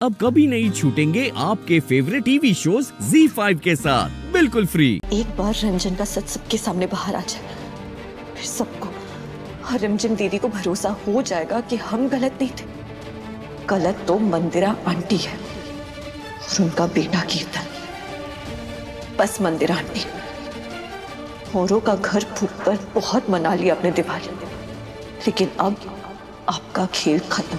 अब कभी नहीं छूटेंगे आपके फेवरेट टीवी शोज़ Z5 के साथ। बिल्कुल फ्री एक बार रंजन का सच सबके सामने बाहर आ जाए, फिर सबको और रिमझिम दीदी को भरोसा हो जाएगा कि हम गलत नहीं थे। गलत तो मंदिरा आंटी है और उनका बेटा कीर्तन। बस मंदिरा आंटी होरों का घर फूक कर बहुत मना लिया अपने दिवाली। लेकिन अब आपका खेल खत्म।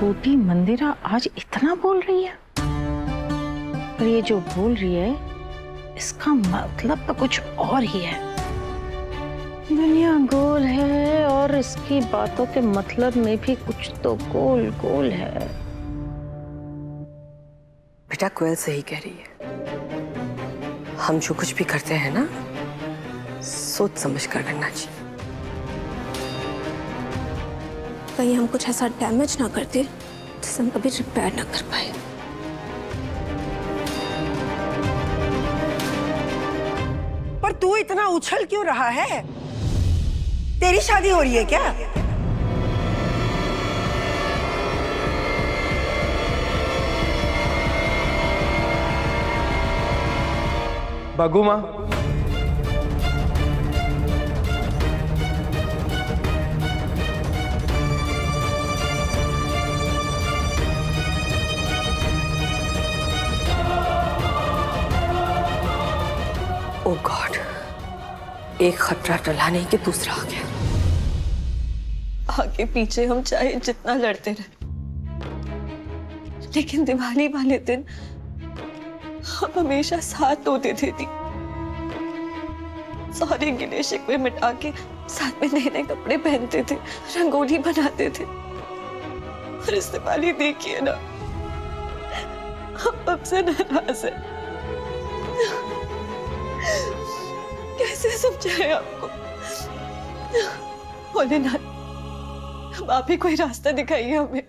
छोटी मंदिरा आज इतना बोल रही है? पर ये जो बोल रही है, इसका मतलब तो कुछ और ही है। दुनिया गोल है और इसकी बातों के मतलब में भी कुछ तो गोल गोल है। बेटा, कोयल सही कह रही है। हम जो कुछ भी करते हैं ना, सोच समझ कर करना चाहिए। कहीं हम कुछ ऐसा डैमेज ना करते जिसे हम कभी रिपेयर ना कर पाए। पर तू इतना उछल क्यों रहा है? तेरी शादी हो रही है क्या? बगू माँ ओ गॉड एक खतरा टला नहीं कि दूसरा आ गया आगे पीछे हम चाहे जितना लड़ते रहे। लेकिन दिवाली वाले दिन हम हमेशा साथ होते थे दी। सारे गिले शिकवे मिटा के साथ में नए नए कपड़े पहनते थे, रंगोली बनाते थे। और इस दिवाली देखिए ना, हम सबसे नाराज़ है। समझाए आपको भोलेनाथ अब आप ही कोई रास्ता दिखाइए हमें।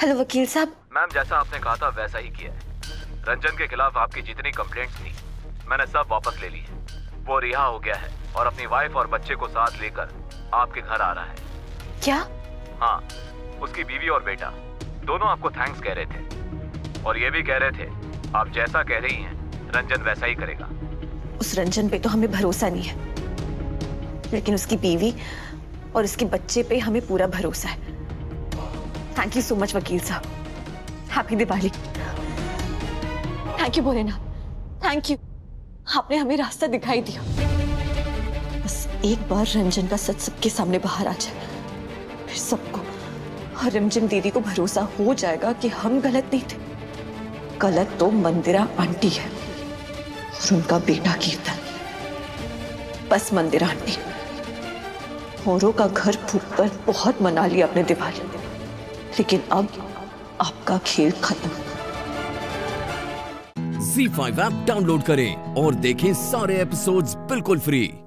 हेलो वकील साहब। मैम जैसा आपने कहा था वैसा ही किया है। रंजन के खिलाफ आपकी जितनी कंप्लेंट्स थी मैंने सब वापस ले ली है वो रिहा हो गया है और अपनी वाइफ और बच्चे को साथ लेकर आपके घर आ रहा है। क्या? हाँ उसकी बीवी और बेटा। दोनों आपको थैंक्स कह रहे थे। और ये भी कह रहे थे, आप जैसा कह रही हैं, रंजन वैसा ही करेगा। उस रंजन पे तो हमें भरोसा नहीं है। लेकिन उसकी बीवी और उसके बच्चे पे हमें पूरा भरोसा है। थैंक यू सो मच वकील साहब। Happy Diwali thank you Bholenath thank you आपने हमें रास्ता दिखाई दिया। बस एक बार रंजन का सच सबके सामने बाहर आ जाए। फिर सबको और दीदी को भरोसा हो जाएगा कि हम गलत नहीं थे। गलत तो मंदिरा आंटी है और उनका बेटा कीर्तन। बस मंदिरा आंटी होरों का घर फूक कर बहुत मना लिया अपने दिवाली लेकिन अब आपका खेल खत्म। Z5 ऐप डाउनलोड करें और देखें सारे एपिसोड्स बिल्कुल फ्री